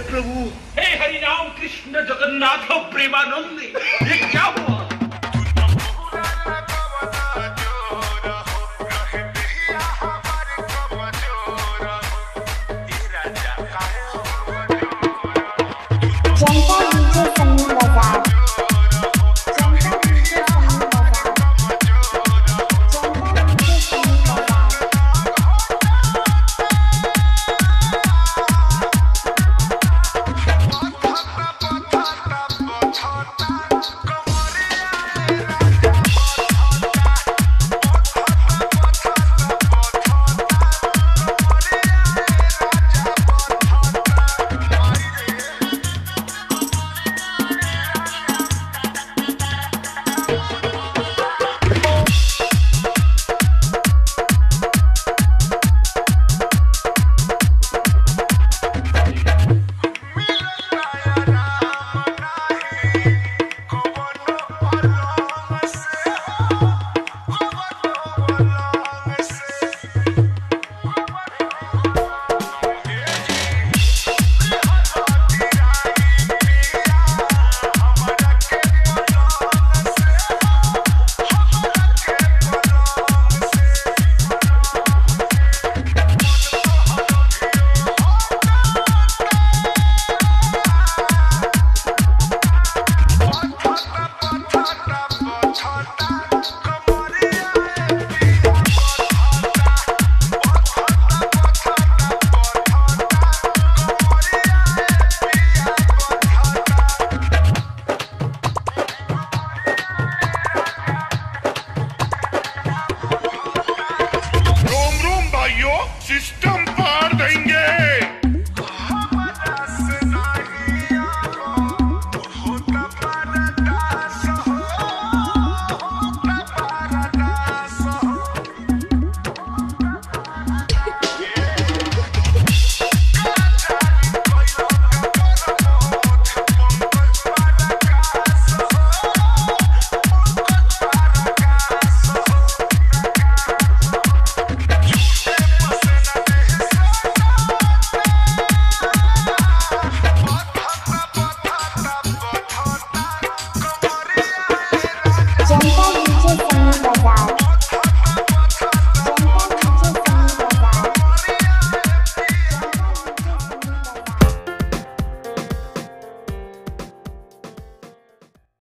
प्रभु। हे हरिनाम कृष्ण जगन्नाथ प्रेमानंद ये क्या हुआ?